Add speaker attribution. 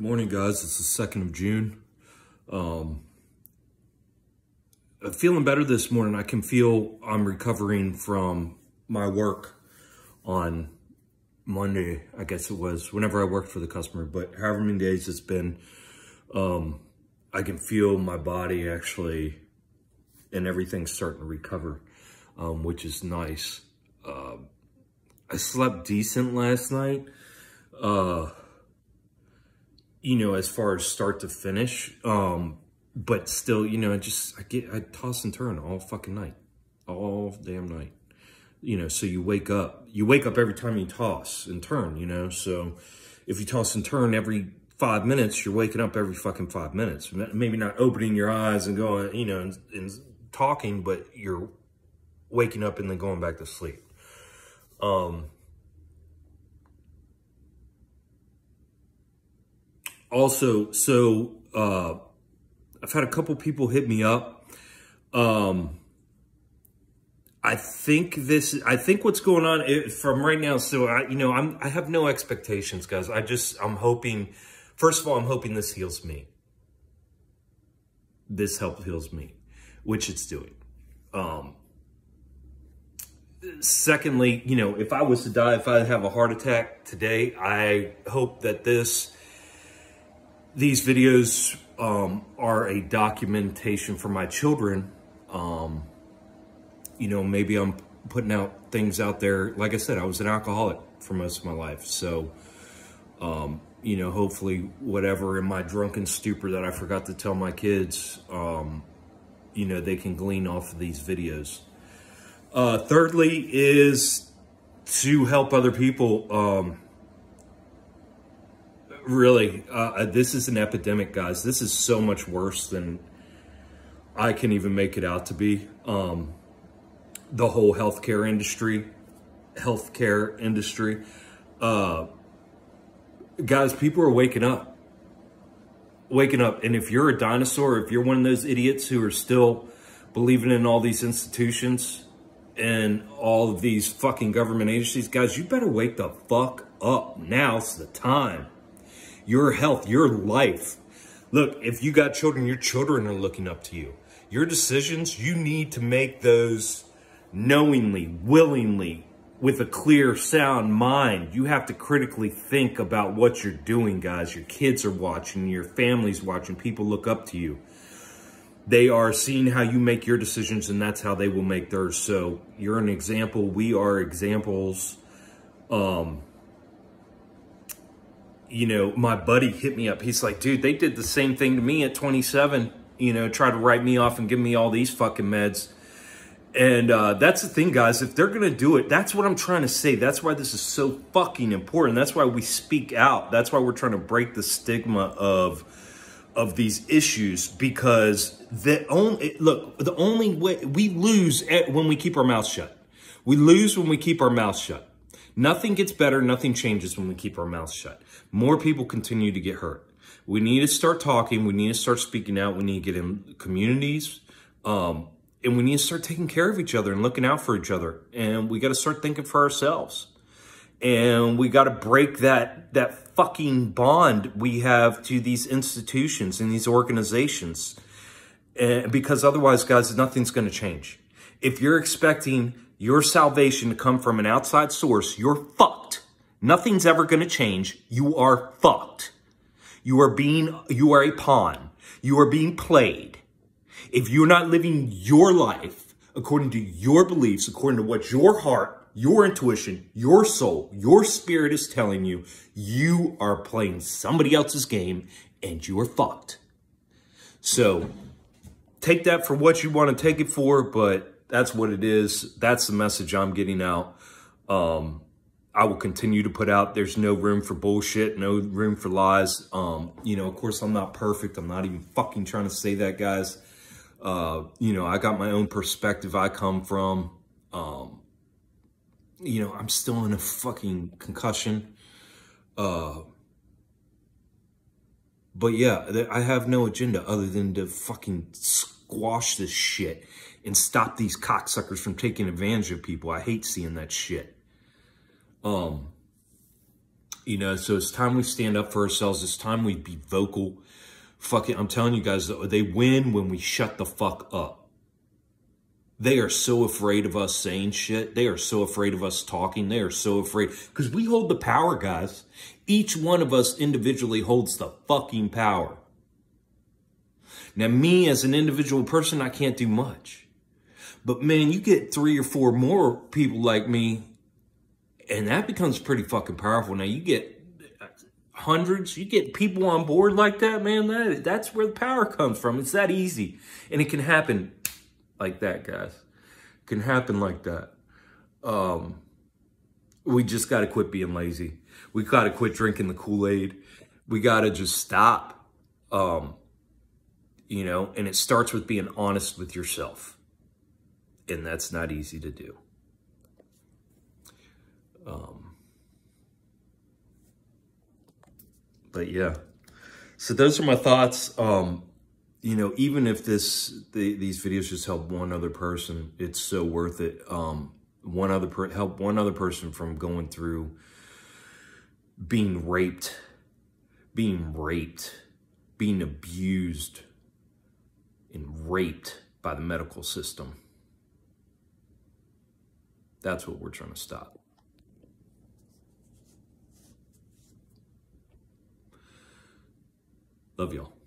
Speaker 1: Good morning, guys. It's the 2nd of June. Um, I'm feeling better this morning. I can feel I'm recovering from my work on Monday, I guess it was, whenever I worked for the customer. But however many days it's been, um, I can feel my body actually and everything's starting to recover, um, which is nice. Uh, I slept decent last night. Uh, you know, as far as start to finish. Um, but still, you know, I just, I get, I toss and turn all fucking night, all damn night. You know, so you wake up, you wake up every time you toss and turn, you know, so if you toss and turn every five minutes, you're waking up every fucking five minutes. Maybe not opening your eyes and going, you know, and, and talking, but you're waking up and then going back to sleep. Um, also, so uh, I've had a couple people hit me up. Um, I think this, I think what's going on it, from right now, so I, you know, I'm, I have no expectations, guys. I just, I'm hoping, first of all, I'm hoping this heals me. This help heals me, which it's doing. Um, secondly, you know, if I was to die, if I have a heart attack today, I hope that this these videos um, are a documentation for my children. Um, you know, maybe I'm putting out things out there. Like I said, I was an alcoholic for most of my life. So, um, you know, hopefully whatever in my drunken stupor that I forgot to tell my kids, um, you know, they can glean off of these videos. Uh, thirdly is to help other people. Um, really, uh, this is an epidemic, guys. This is so much worse than I can even make it out to be. Um, the whole healthcare industry, healthcare industry. Uh, guys, people are waking up. Waking up. And if you're a dinosaur, if you're one of those idiots who are still believing in all these institutions and all of these fucking government agencies, guys, you better wake the fuck up. Now's the time your health, your life. Look, if you got children, your children are looking up to you. Your decisions, you need to make those knowingly, willingly, with a clear, sound mind. You have to critically think about what you're doing, guys. Your kids are watching, your family's watching, people look up to you. They are seeing how you make your decisions, and that's how they will make theirs. So you're an example. We are examples. Um, you know, my buddy hit me up. He's like, dude, they did the same thing to me at 27, you know, try to write me off and give me all these fucking meds. And uh, that's the thing, guys. If they're going to do it, that's what I'm trying to say. That's why this is so fucking important. That's why we speak out. That's why we're trying to break the stigma of of these issues because the only look the only way we lose when we keep our mouth shut. We lose when we keep our mouth shut. Nothing gets better, nothing changes when we keep our mouths shut. More people continue to get hurt. We need to start talking. We need to start speaking out. We need to get in communities. Um, and we need to start taking care of each other and looking out for each other. And we got to start thinking for ourselves. And we got to break that, that fucking bond we have to these institutions and these organizations. And because otherwise, guys, nothing's going to change. If you're expecting your salvation to come from an outside source, you're fucked. Nothing's ever going to change. You are fucked. You are being, you are a pawn. You are being played. If you're not living your life according to your beliefs, according to what your heart, your intuition, your soul, your spirit is telling you, you are playing somebody else's game and you are fucked. So take that for what you want to take it for, but that's what it is. That's the message I'm getting out. Um, I will continue to put out. There's no room for bullshit, no room for lies. Um, you know, of course, I'm not perfect. I'm not even fucking trying to say that, guys. Uh, you know, I got my own perspective I come from. Um, you know, I'm still in a fucking concussion. Uh, but yeah, I have no agenda other than to fucking squash this shit and stop these cocksuckers from taking advantage of people. I hate seeing that shit. Um, You know, so it's time we stand up for ourselves. It's time we be vocal. Fucking, I'm telling you guys, they win when we shut the fuck up. They are so afraid of us saying shit. They are so afraid of us talking. They are so afraid because we hold the power, guys. Each one of us individually holds the fucking power. Now, me as an individual person, I can't do much. But man, you get three or four more people like me, and that becomes pretty fucking powerful. Now, you get hundreds, you get people on board like that, man, that, that's where the power comes from. It's that easy. And it can happen like that, guys. It can happen like that. Um, we just got to quit being lazy. We got to quit drinking the Kool-Aid. We got to just stop. Um, you know, and it starts with being honest with yourself. And that's not easy to do. Um, but yeah, so those are my thoughts. Um, you know, even if this the, these videos just help one other person, it's so worth it. Um, one other per, help one other person from going through being raped, being raped, being abused, and raped by the medical system. That's what we're trying to stop. Love y'all.